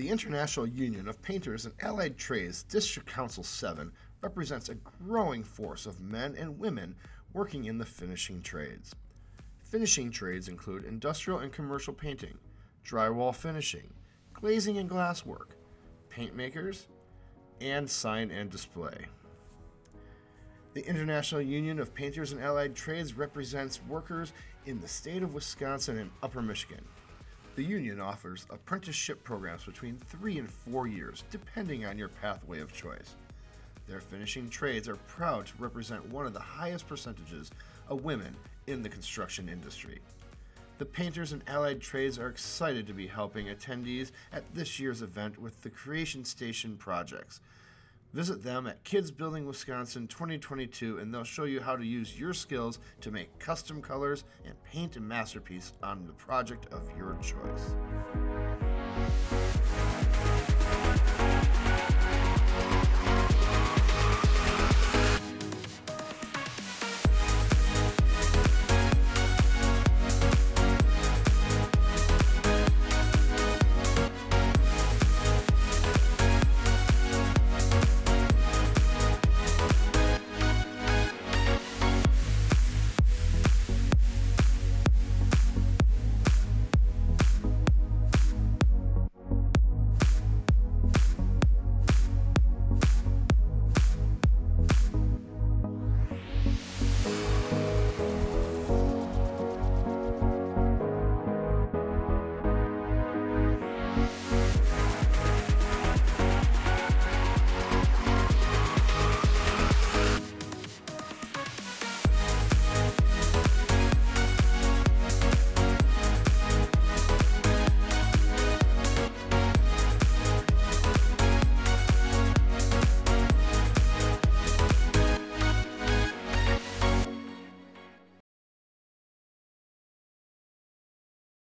The International Union of Painters and Allied Trades District Council 7 represents a growing force of men and women working in the finishing trades. Finishing trades include industrial and commercial painting, drywall finishing, glazing and glasswork, paint makers, and sign and display. The International Union of Painters and Allied Trades represents workers in the state of Wisconsin and Upper Michigan. The union offers apprenticeship programs between three and four years, depending on your pathway of choice. Their finishing trades are proud to represent one of the highest percentages of women in the construction industry. The painters and allied trades are excited to be helping attendees at this year's event with the Creation Station projects. Visit them at Kids Building Wisconsin 2022 and they'll show you how to use your skills to make custom colors and paint a masterpiece on the project of your choice.